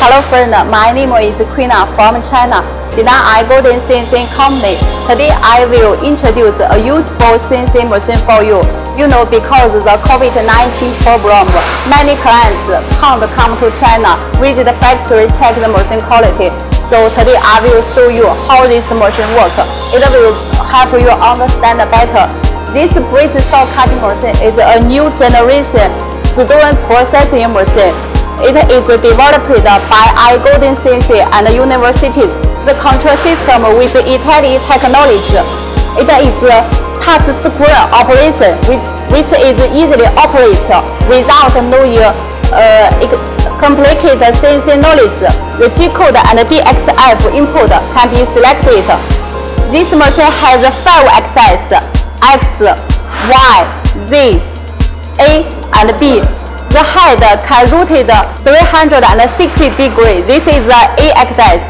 Hello friend, my name is Quina from China, Jinan I Golden CNC Company. Today I will introduce a useful CNC machine for you. You know, because the COVID-19 problem, many clients can't come to China, visit the factory, check the machine quality. So today I will show you how this machine works. It will help you understand better. This bridge saw cutting machine is a new generation stone processing machine. It is developed by I Golden CNC and universities. The control system with Italian technology. It is touch screen operation which is easily operated without knowing uh, complicated CNC knowledge. The G-code and DXF input can be selected. This machine has five axes X, Y, Z, A, and B. The head can rotate 360 degrees. This is the A-axis.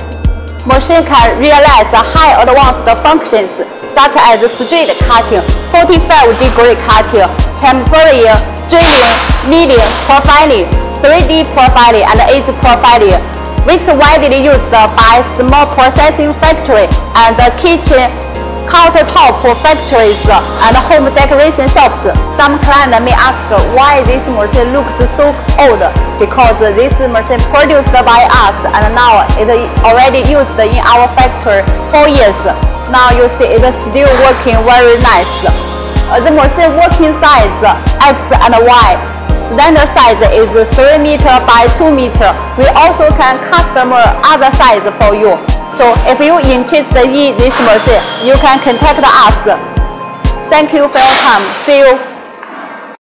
Machine can realize high advanced functions such as straight cutting, 45 degree cutting, chamfering, drilling, milling, profiling, 3D profiling, and edge profiling, which widely used by small processing factory and the kitchen countertop factories uh, and home decoration shops. Some clients may ask why this machine looks so old because this machine produced by us and now it already used in our factory for years. Now you see it is still working very nice. Uh, the machine working size uh, X and Y standard size is 3 meter by 2 meter. We also can custom other size for you. So if you interested in this machine, you can contact us. Thank you for your time. See you.